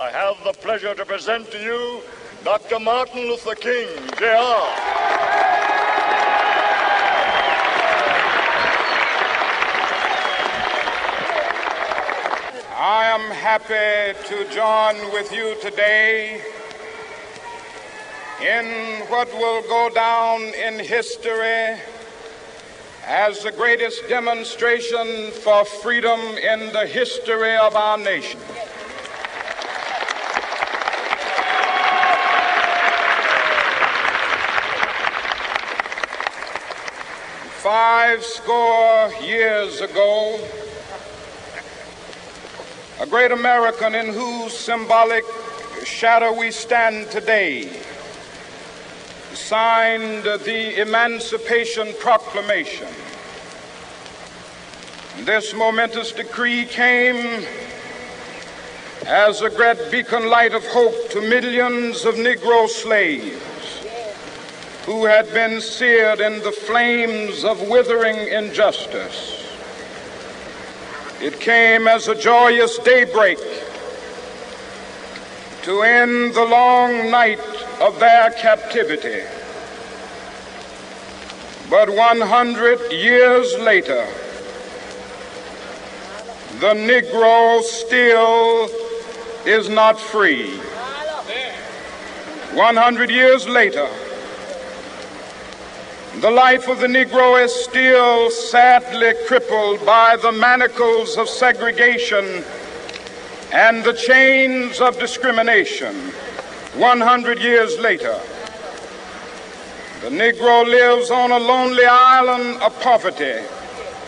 I have the pleasure to present to you Dr. Martin Luther King, Jr. I am happy to join with you today in what will go down in history as the greatest demonstration for freedom in the history of our nation. Five score years ago, a great American in whose symbolic shadow we stand today signed the Emancipation Proclamation. This momentous decree came as a great beacon light of hope to millions of Negro slaves who had been seared in the flames of withering injustice. It came as a joyous daybreak to end the long night of their captivity. But 100 years later, the Negro still is not free. 100 years later, the life of the Negro is still sadly crippled by the manacles of segregation and the chains of discrimination. 100 years later, the Negro lives on a lonely island of poverty.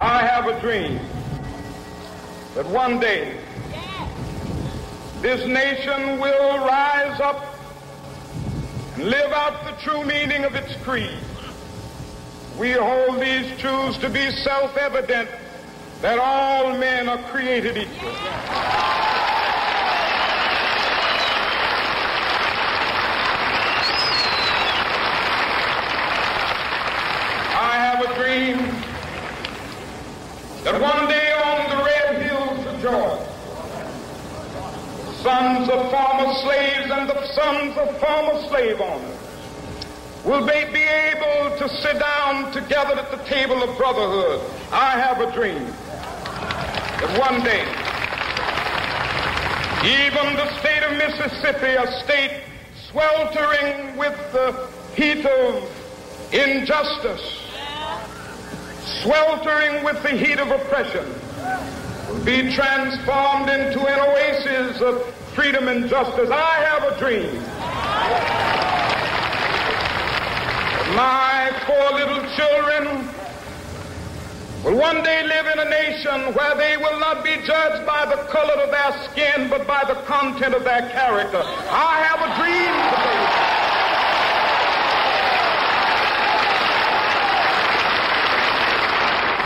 I have a dream that one day this nation will rise up and live out the true meaning of its creed. We hold these truths to be self-evident that all men are created equal. I have a dream that one day on the red hills of Georgia, sons of former slaves and the sons of former slave owners will they be able to sit down together at the table of brotherhood. I have a dream that one day, even the state of Mississippi, a state sweltering with the heat of injustice, sweltering with the heat of oppression, will be transformed into an oasis of freedom and justice. I have a dream my four little children will one day live in a nation where they will not be judged by the color of their skin, but by the content of their character. I have a dream today.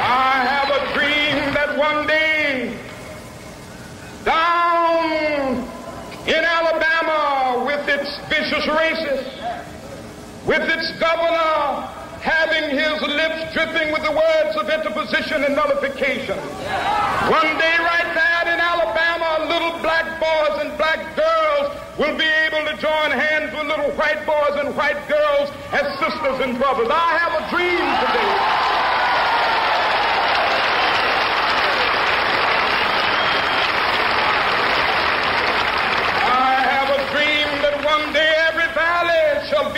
I have a dream that one day down in Alabama with its vicious racists, with its governor having his lips dripping with the words of interposition and nullification. One day right there in Alabama, little black boys and black girls will be able to join hands with little white boys and white girls as sisters and brothers. I have a dream today. I have a dream that one day every valley shall be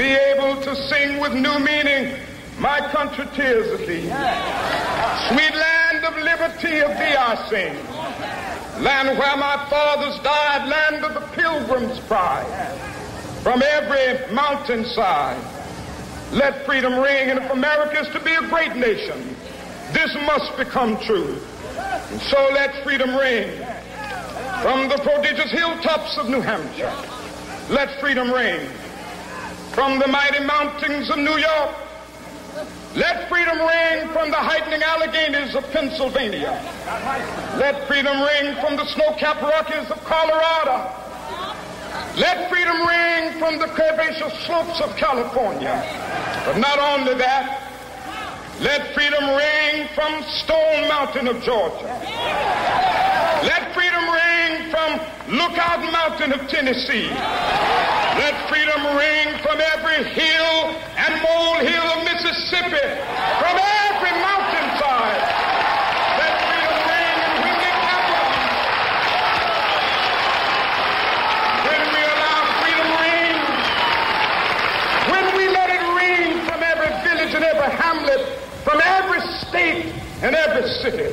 be able to sing with new meaning, My country tears of thee. Sweet land of liberty of thee I sing. Land where my fathers died, land of the pilgrim's pride. From every mountainside, let freedom ring. And if America is to be a great nation, this must become true. And so let freedom ring. From the prodigious hilltops of New Hampshire, let freedom ring. From the mighty mountains of New York, let freedom ring from the heightening Alleghanies of Pennsylvania. Let freedom ring from the snow-capped Rockies of Colorado. Let freedom ring from the curvaceous slopes of California. But not only that, let freedom ring from Stone Mountain of Georgia. Let freedom from Lookout Mountain of Tennessee. Let freedom ring from every hill and molehill of Mississippi, from every mountainside. Let freedom ring in. When we allow freedom ring, when we let it ring from every village and every hamlet, from every state and every city,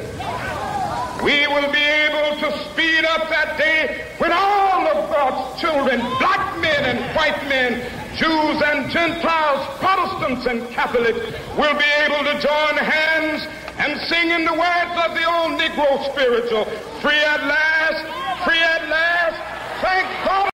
we will be able to speed up that day when all of God's children, black men and white men, Jews and Gentiles, Protestants and Catholics, will be able to join hands and sing in the words of the old Negro spiritual, free at last, free at last, thank